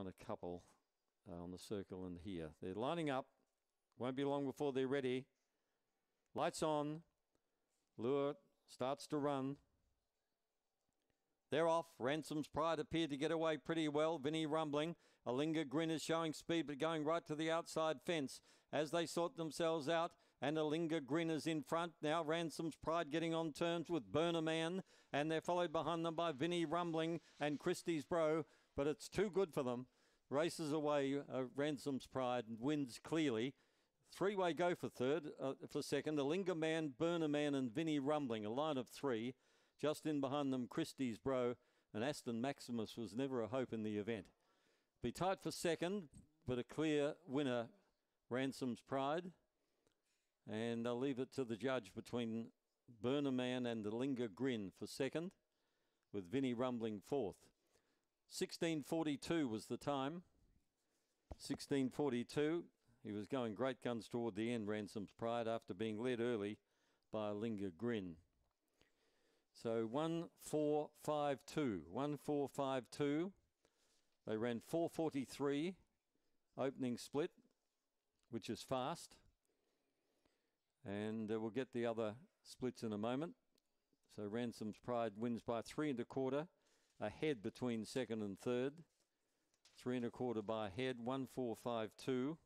on a couple uh, on the circle and here. They're lining up. Won't be long before they're ready. Lights on. Lure starts to run. They're off. Ransom's Pride appeared to get away pretty well. Vinny rumbling. Alinga Grin is showing speed, but going right to the outside fence as they sort themselves out. And Alinga Grin is in front. Now Ransom's Pride getting on terms with Burner Man. And they're followed behind them by Vinny Rumbling and Christie's Bro. But it's too good for them. Races away. Uh, Ransom's Pride and wins clearly. Three way go for third, uh, for second. Alinga Man, Burner Man, and Vinny Rumbling. A line of three. Just in behind them, Christie's Bro and Aston Maximus was never a hope in the event. Be tight for second, but a clear winner, Ransom's Pride. And I'll leave it to the judge between Burner Man and the Linger Grin for second, with Vinny Rumbling fourth. 1642 was the time. 1642. He was going great guns toward the end, Ransom's Pride, after being led early by Linger Grin. So 1452. 1452. They ran 443 opening split, which is fast. And uh, we'll get the other splits in a moment. So Ransom's Pride wins by three and a quarter, ahead between second and third. Three and a quarter by head, 1452.